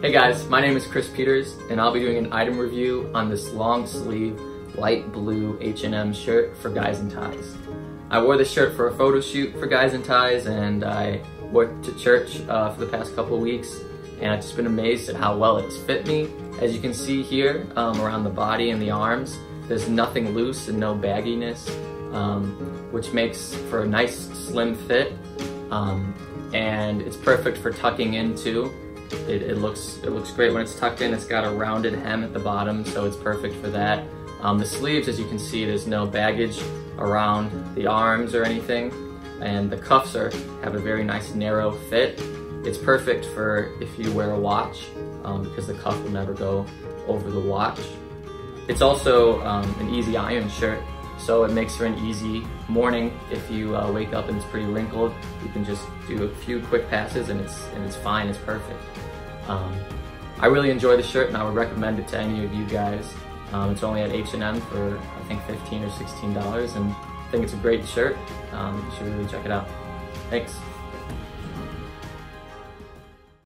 Hey guys, my name is Chris Peters and I'll be doing an item review on this long sleeve light blue H&M shirt for guys and ties. I wore this shirt for a photo shoot for guys and ties and I wore it to church uh, for the past couple weeks and I've just been amazed at how well it's fit me. As you can see here um, around the body and the arms, there's nothing loose and no bagginess, um, which makes for a nice slim fit. Um, and it's perfect for tucking into. It, it, looks it looks great when it's tucked in. It's got a rounded hem at the bottom, so it's perfect for that. Um, the sleeves, as you can see, there's no baggage around the arms or anything. And the cuffs are have a very nice narrow fit. It's perfect for if you wear a watch um, because the cuff will never go over the watch. It's also um, an easy iron shirt, so it makes for an easy morning. If you uh, wake up and it's pretty wrinkled, you can just do a few quick passes and it's, and it's fine, it's perfect. Um, I really enjoy the shirt and I would recommend it to any of you guys. Um, it's only at H&M for I think 15 or $16 and I think it's a great shirt. Um, you should really check it out. Thanks.